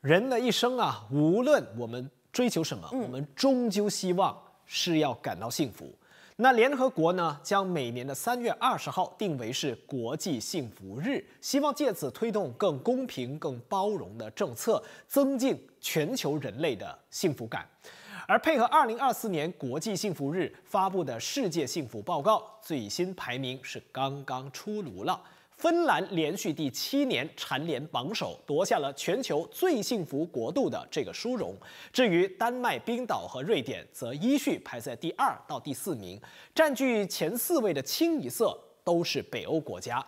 人的一生啊，无论我们追求什么，我们终究希望是要感到幸福。那联合国呢，将每年的三月二十号定为是国际幸福日，希望借此推动更公平、更包容的政策，增进全球人类的幸福感。而配合二零二四年国际幸福日发布的世界幸福报告，最新排名是刚刚出炉了。芬兰连续第七年蝉联榜首，夺下了全球最幸福国度的这个殊荣。至于丹麦、冰岛和瑞典，则依序排在第二到第四名，占据前四位的清一色都是北欧国家。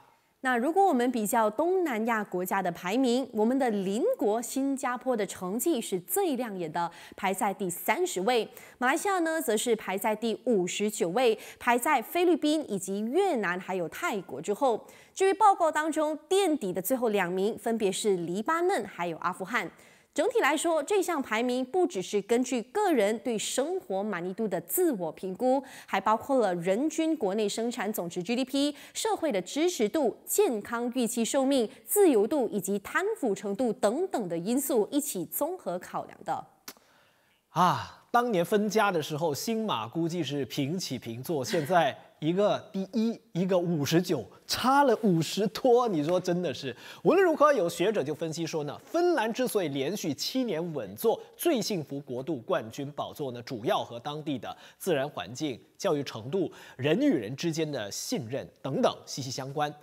那如果我们比较东南亚国家的排名，我们的邻国新加坡的成绩是最亮眼的，排在第三十位；马来西亚呢，则是排在第五十九位，排在菲律宾以及越南还有泰国之后。至于报告当中垫底的最后两名，分别是黎巴嫩还有阿富汗。整体来说，这项排名不只是根据个人对生活满意度的自我评估，还包括了人均国内生产总值 GDP、社会的支持度、健康预期寿命、自由度以及贪腐程度等等的因素一起综合考量的。啊，当年分家的时候，新马估计是平起平坐，现在。一个第一，一个五十九，差了五十多，你说真的是？无论如何，有学者就分析说呢，芬兰之所以连续七年稳坐最幸福国度冠军宝座呢，主要和当地的自然环境、教育程度、人与人之间的信任等等息息相关。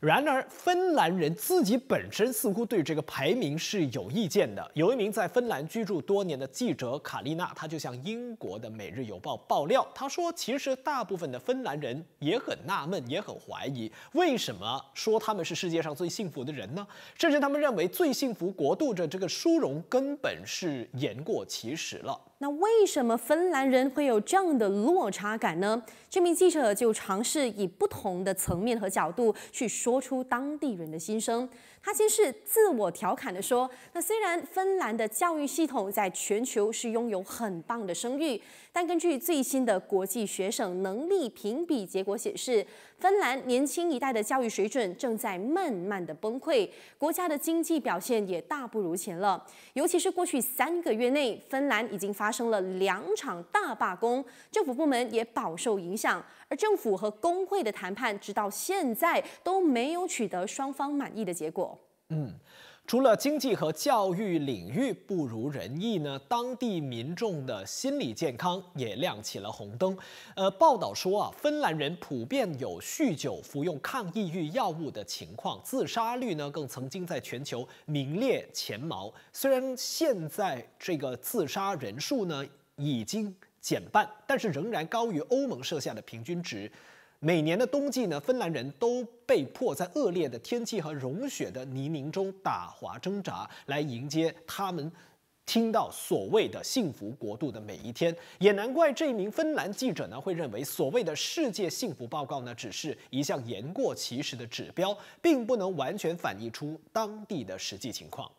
然而，芬兰人自己本身似乎对这个排名是有意见的。有一名在芬兰居住多年的记者卡丽娜，她就向英国的《每日邮报》爆料，她说：“其实大部分的芬兰人也很纳闷，也很怀疑，为什么说他们是世界上最幸福的人呢？甚至他们认为‘最幸福国度’的这个殊荣根本是言过其实了。”那为什么芬兰人会有这样的落差感呢？这名记者就尝试以不同的层面和角度去说出当地人的心声。他先是自我调侃的说：“那虽然芬兰的教育系统在全球是拥有很棒的声誉，但根据最新的国际学生能力评比结果显示，芬兰年轻一代的教育水准正在慢慢的崩溃，国家的经济表现也大不如前了。尤其是过去三个月内，芬兰已经发生了两场大罢工，政府部门也饱受影响，而政府和工会的谈判直到现在都没有取得双方满意的结果。”嗯，除了经济和教育领域不如人意呢，当地民众的心理健康也亮起了红灯。呃，报道说啊，芬兰人普遍有酗酒、服用抗抑郁药物的情况，自杀率呢更曾经在全球名列前茅。虽然现在这个自杀人数呢已经减半，但是仍然高于欧盟设下的平均值。每年的冬季呢，芬兰人都被迫在恶劣的天气和融雪的泥泞中打滑挣扎，来迎接他们听到所谓的幸福国度的每一天。也难怪这一名芬兰记者呢会认为，所谓的世界幸福报告呢只是一项言过其实的指标，并不能完全反映出当地的实际情况。